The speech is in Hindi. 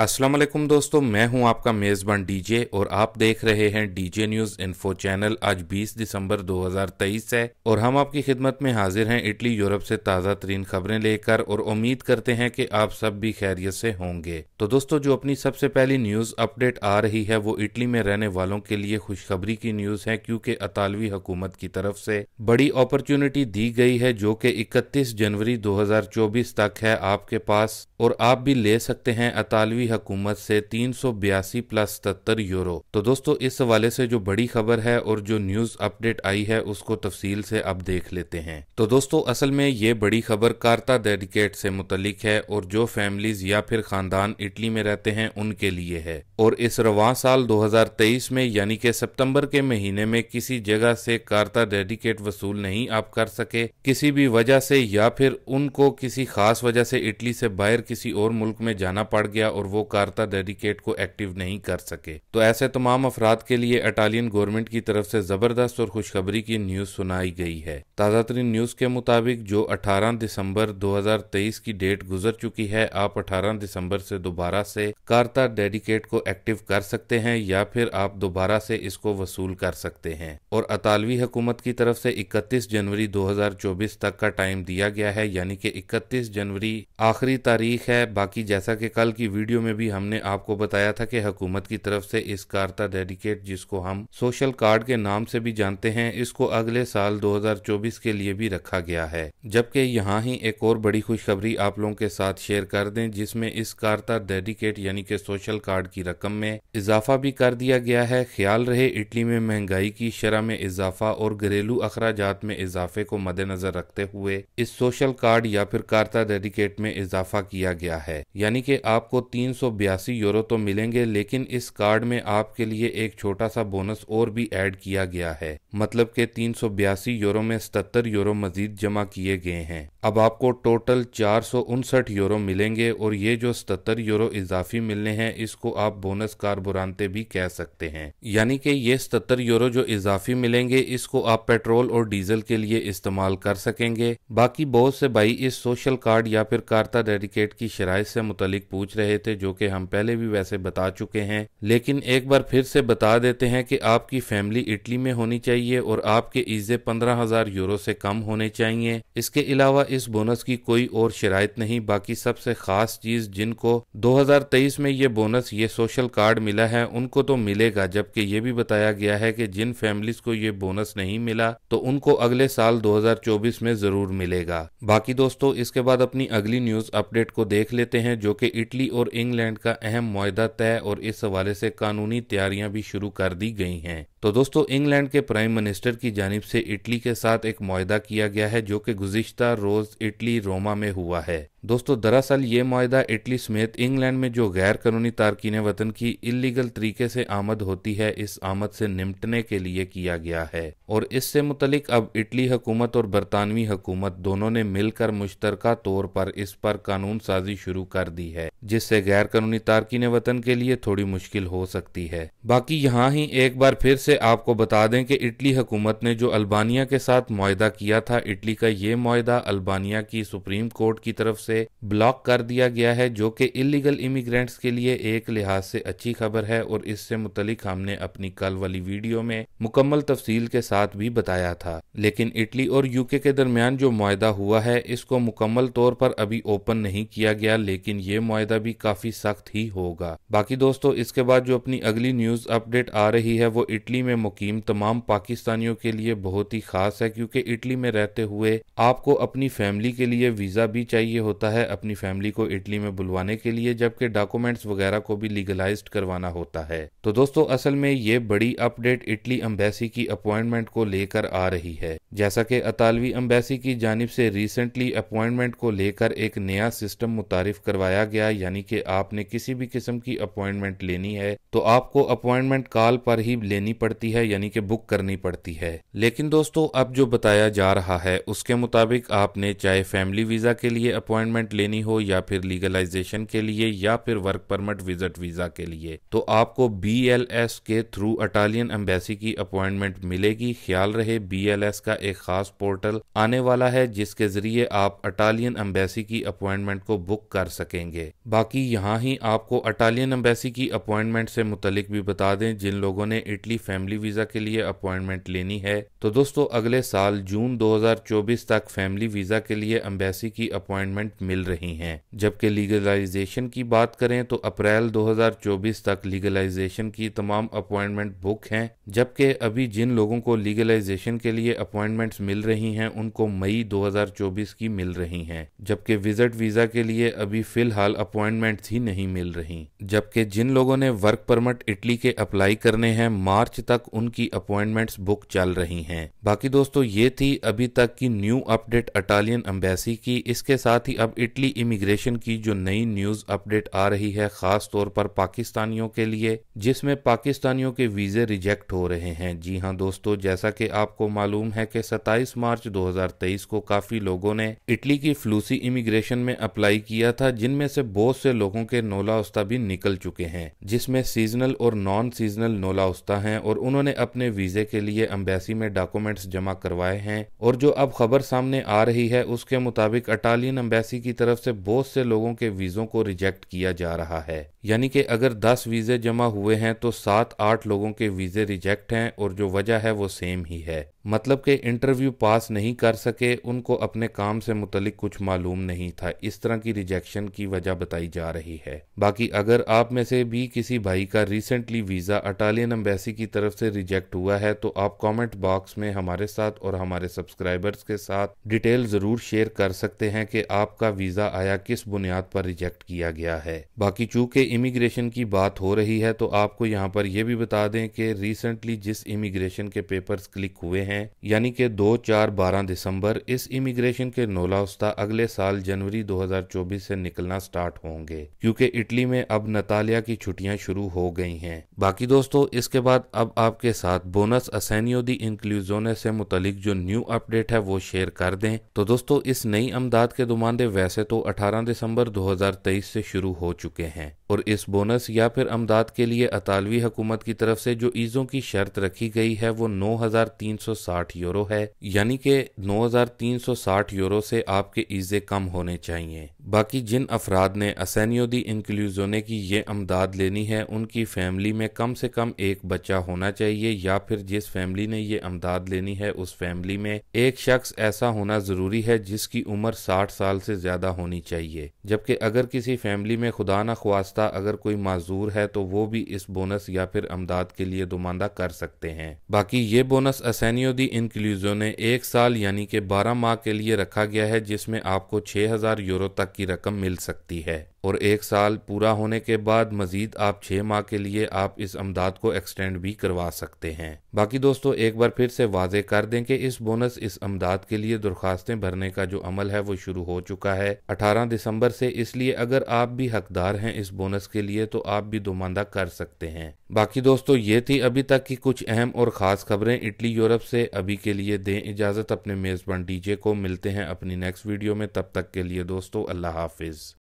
अस्सलाम वालेकुम दोस्तों, मैं हूँ आपका मेज़बान डीजे और आप देख रहे हैं डीजे न्यूज़ इन्फो चैनल। आज 20 दिसंबर 2023 है और हम आपकी खिदमत में हाजिर हैं इटली, यूरोप से ताज़ा तरीन खबरें लेकर और उम्मीद करते हैं कि आप सब भी खैरियत से होंगे। तो दोस्तों, जो अपनी सबसे पहली न्यूज़ अपडेट आ रही है, वो इटली में रहने वालों के लिए खुशखबरी की न्यूज़ है, क्योंकि अतालवी हुकूमत की तरफ़ से बड़ी अपॉर्चुनिटी दी गई है, जो कि इकतीस जनवरी दो हज़ार चौबीस तक है आपके पास और आप भी ले सकते हैं अतालवी हुकूमत से तीन सौ बयासी प्लस सत्तर यूरो। तो दोस्तों, इस हवाले से जो बड़ी खबर है और जो न्यूज़ अपडेट आई है, उसको तफसील से अब देख लेते हैं। तो दोस्तों, असल में ये बड़ी खबर कार्ता डेडिकेट से मुतलिक है और जो फैमिलीज़ या फिर खानदान इटली में रहते हैं, उनके लिए है। और इस रवा साल 2023 में, यानी कि सितंबर के महीने में, किसी जगह से कार्ता डेडिकेट वसूल नहीं आप कर सके, किसी भी वजह से या फिर उनको किसी खास वजह से इटली से बाहर किसी और मुल्क में जाना पड़ गया और वो कार्ता डेडिकेट को एक्टिव नहीं कर सके। तो ऐसे तमाम अफराद के लिए अटालियन गवर्नमेंट की तरफ़ से ज़बरदस्त और खुशखबरी की न्यूज़ सुनाई गई है। ताज़ा तरीन न्यूज़ के मुताबिक, जो 18 दिसंबर 2023 की डेट गुजर चुकी है, आप 18 दिसंबर से दोबारा से कार्ता डेडिकेट को एक्टिव कर सकते हैं, या फिर आप दोबारा से इसको वसूल कर सकते हैं। और अतालवी हुकूमत की तरफ़ से 31 जनवरी 2024 तक का टाइम दिया गया है, यानी कि 31 जनवरी आखिरी तारीख है। बाकी जैसा कि कल की वीडियो में भी हमने आपको बताया था कि हुकूमत की तरफ़ से इस कार्ता डेडिकेट, जिसको हम सोशल कार्ड के नाम से भी जानते हैं, इसको अगले साल 2024 के लिए भी रखा गया है। जबकि यहाँ ही एक और बड़ी खुशखबरी आप लोगों के साथ शेयर कर दें, जिसमें इस कार्ता डेडिकेट यानी कि सोशल कार्ड की रकम में इजाफा भी कर दिया गया है। ख्याल रहे, इटली में महँगाई की शरह में इजाफा और घरेलू अखराज में इजाफे को मद्देनजर रखते हुए इस सोशल कार्ड या फिर कार्ता डेडिकेट में इजाफा किया गया है। यानी कि आपको तीन बयासी यूरो तो मिलेंगे, लेकिन इस कार्ड में आपके लिए एक छोटा सा बोनस और भी ऐड किया गया है। मतलब के तीन सौ बयासी यूरो में सतर यूरो मजीद जमा किए गए हैं। अब आपको टोटल चार सौ उनसठ यूरो मिलेंगे और ये जो सतर यूरो इजाफी मिलने हैं, इसको आप बोनस कारबुरानते भी कह सकते हैं। यानी कि ये सतर यूरो जो इजाफी मिलेंगे, इसको आप पेट्रोल और डीजल के लिए इस्तेमाल कर सकेंगे। बाकी बहुत से भाई इस सोशल कार्ड या फिर कार्ता डेडिकेट की शराय से मुतलिक पूछ रहे थे जो कि हम पहले भी वैसे बता चुके हैं। लेकिन एक बार फिर से बता देते हैं कि आपकी फैमिली इटली में होनी चाहिए और आपके ईजे पंद्रह हज़ार यूरो से कम होने चाहिए। इसके अलावा इस बोनस की कोई और शराइत नहीं, बाकी सबसे खास चीज़ जिनको 2023 में ये बोनस, ये सोशल कार्ड मिला है, उनको तो मिलेगा, जबकि ये भी बताया गया है कि जिन फैमिलीज़ को ये बोनस नहीं मिला तो उनको अगले साल 2024 में ज़रूर मिलेगा। बाकी दोस्तों, इसके बाद अपनी अगली न्यूज़ अपडेट को देख लेते हैं, जो कि इटली और इंग्लैंड का अहम माहदा तय और इस हवाले से कानूनी तैयारियाँ भी शुरू कर दी गई हैं। तो दोस्तों, इंग्लैंड के प्राइम मिनिस्टर की जानब से इटली के साथ एक मुआदा किया गया है जो कि गुजश्ता रोज इटली रोमा में हुआ है। दोस्तों, दरअसल ये माहा इटली समेत इंग्लैंड में जो गैर कानूनी तारकिन वतन की इलीगल तरीके से आमद होती है, इस आमद से निपटने के लिए किया गया है। और इससे मुतलिक अब इटली हुकूमत और बरतानवी हुकूमत दोनों ने मिलकर मुश्तर तौर पर इस पर कानून साजी शुरू कर दी है, जिससे गैर कानूनी तारकिन वतन के लिए थोड़ी मुश्किल हो सकती है। बाकी यहाँ ही एक बार फिर से आपको बता दें कि इटली हुकूमत ने जो अल्बानिया के साथ मुआदा किया था, इटली का ये मुआदा अल्बानिया की सुप्रीम कोर्ट की तरफ़ से से ब्लॉक कर दिया गया है, जो कि इलीगल इमिग्रेंट्स के लिए एक लिहाज से अच्छी खबर है और इससे मुतलिक हमने अपनी कल वाली वीडियो में मुकम्मल तफसील के साथ भी बताया था। लेकिन इटली और यूके के दरमियान जो मुआदा हुआ है, इसको मुकम्मल तौर पर अभी ओपन नहीं किया गया, लेकिन ये मुआदा भी काफ़ी सख्त ही होगा। बाकी दोस्तों, इसके बाद जो अपनी अगली न्यूज़ अपडेट आ रही है, वो इटली में मुकीम तमाम पाकिस्तानियों के लिए बहुत ही खास है, क्योंकि इटली में रहते हुए आपको अपनी फैमिली के लिए वीज़ा भी चाहिए होता है, अपनी फैमिली को इटली में बुलवाने के लिए, जबकि डॉक्यूमेंट्स वगैरह को भी लीगलाइज करवाना होता है। तो दोस्तों, असल में ये बड़ी अपडेट इटली अम्बेसी की अपॉइंटमेंट को लेकर आ रही है। जैसा कि अतालवी अम्बेसी की जानब से रिसेंटली अपॉइंटमेंट को लेकर एक नया सिस्टम मुतारिफ करवाया गया, यानी कि आपने किसी भी किस्म की अपॉइंटमेंट लेनी है तो आपको अपॉइंटमेंट कॉल पर ही लेनी पड़ती है, यानी कि बुक करनी पड़ती है। लेकिन दोस्तों, अब जो बताया जा रहा है, उसके मुताबिक आपने चाहे फैमिली वीज़ा के लिए अपॉइंटमेंट लेनी हो या फिर लीगलाइजेशन के लिए या फिर वर्क परमिट, विज़िट वीज़ा के लिए तो आपको बीएलएस के थ्रू अटालियन एम्बेसी की अपॉइंटमेंट मिलेगी। ख्याल रहे BLS का एक खास पोर्टल आने वाला है, जिसके ज़रिए आप अटालियन एम्बेसी की अपॉइंटमेंट को बुक कर सकेंगे। बाकी यहाँ ही आपको अटालियन एम्बेसी की अपॉइंटमेंट से मुतलिक भी बता दें, जिन लोगों ने इटली फैमिली वीज़ा के लिए अपॉइंटमेंट लेनी है। तो दोस्तों, अगले साल जून 2024 तक फैमिली वीज़ा के लिए अम्बेसी की अपॉइंटमेंट मिल रही हैं। जबकि लीगलाइजेशन की बात करें तो अप्रैल 2024 तक लीगलाइजेशन की तमाम अपॉइंटमेंट बुक हैं। जबकि अभी जिन लोगों को लीगलाइजेशन के लिए अपॉइंटमेंट्स मिल रही हैं, उनको मई 2024 की मिल रही हैं। जबकि विज़िट वीज़ा के लिए अभी फ़िलहाल अपॉइंटमेंट्स ही नहीं मिल रही। जबकि जिन लोगों ने वर्क परमिट इटली के अप्लाई करने हैं, मार्च तक उनकी अपॉइंटमेंट्स बुक चल रही हैं। बाकी दोस्तों, ये थी अभी तक की न्यू अपडेट अटालियन अम्बेसी की। इसके साथ ही अब इटली इमिग्रेशन की जो नई न्यूज़ अपडेट आ रही है, खास तौर पर पाकिस्तानियों के लिए, जिसमें पाकिस्तानियों के वीजे रिजेक्ट हो रहे हैं। जी हाँ दोस्तों, जैसा कि आपको मालूम है कि 27 मार्च 2023 को काफ़ी लोगों ने इटली की फ्लूसी इमिग्रेशन में अप्लाई किया था, जिनमें से बहुत से लोगों के नोला उस्ता भी निकल चुके हैं, जिसमें सीजनल और नॉन सीजनल नोला उस्ता हैं और उन्होंने अपने वीजे के लिए अम्बेसी में डॉक्यूमेंट्स जमा करवाए हैं और जो अब खबर सामने आ रही है, उसके मुताबिक अटालियन अम्बेसी की तरफ़ से बहुत से लोगों के वीजों को रिजेक्ट किया जा रहा है। यानी कि अगर 10 वीजे जमा हुए हैं तो सात आठ लोगों के वीजे रिजेक्ट हैं और जो वजह है, वो सेम ही है। मतलब के इंटरव्यू पास नहीं कर सके, उनको अपने काम से मुतलिक कुछ मालूम नहीं था। इस तरह की रिजेक्शन की वजह बताई जा रही है। बाकी अगर आप में से भी किसी भाई का रिसेंटली वीज़ा अटालियन अम्बेसी की तरफ़ से रिजेक्ट हुआ है तो आप कमेंट बॉक्स में हमारे साथ और हमारे सब्सक्राइबर्स के साथ डिटेल ज़रूर शेयर कर सकते हैं कि आपका वीज़ा आया किस बुनियाद पर रिजेक्ट किया गया है। बाकी चूँकि इमिग्रेशन की बात हो रही है तो आपको यहाँ पर यह भी बता दें कि रिसेंटली जिस इमिग्रेशन के पेपर्स क्लिक हुए हैं, यानी कि दो चार बारह दिसंबर, इस इमिग्रेशन के नोलाउस्ता अगले साल जनवरी 2024 से निकलना स्टार्ट होंगे, क्योंकि इटली में अब नतालिया की छुट्टियाँ शुरू हो गई हैं। बाकी दोस्तों, इसके बाद अब आपके साथ बोनस असैनियो दी इंक्लूजोने से मुतलिक जो न्यू अपडेट है वो शेयर कर दें। तो दोस्तों इस नई अमदाद के दुमानदे वैसे तो 18 दिसंबर 2023 से शुरू हो चुके हैं और इस बोनस या फिर अमदाद के लिए अतालवी हुकूमत की तरफ़ से जो ईजों की शर्त रखी गई है वो 9,360 यूरो है यानी कि 9,360 यूरो से आपके ईजे कम होने चाहिए। बाकी जिन अफराद ने असैनियो दी इंक्लूजोने की ये अमदाद लेनी है, उनकी फैमिली में कम से कम एक बच्चा होना चाहिए, या फिर जिस फैमिली ने ये अमदाद लेनी है, उस फैमिली में एक शख्स ऐसा होना ज़रूरी है जिसकी उम्र 60 साल से ज़्यादा होनी चाहिए। जबकि अगर किसी फैमिली में खुदा न ख्वास्ता अगर कोई माजूर है तो वो भी इस बोनस या फिर अमदाद के लिए दुमानदा कर सकते हैं। बाकी ये बोनस असैनियो दी इंक्लूजो ने एक साल यानी कि 12 माह के लिए रखा गया है, जिसमें आपको 6000 यूरो तक की रकम मिल सकती है। और एक साल पूरा होने के बाद मजीद आप छः माह के लिए आप इस अमदाद को एक्सटेंड भी करवा सकते हैं। बाकी दोस्तों, एक बार फिर से वाजे कर दें कि इस बोनस इस अमदाद के लिए दरखास्तें भरने का जो अमल है, वो शुरू हो चुका है। 18 दिसंबर से इसलिए अगर आप भी हकदार हैं इस बोनस के लिए तो आप भी दुमानदा कर सकते हैं। बाकी दोस्तों, ये थी अभी तक की कुछ अहम और खास खबरें इटली, यूरोप से। अभी के लिए दें इजाज़त, अपने मेजबान डीजे को। मिलते हैं अपनी नेक्स्ट वीडियो में। तब तक के लिए दोस्तों, अल्लाह हाफिज।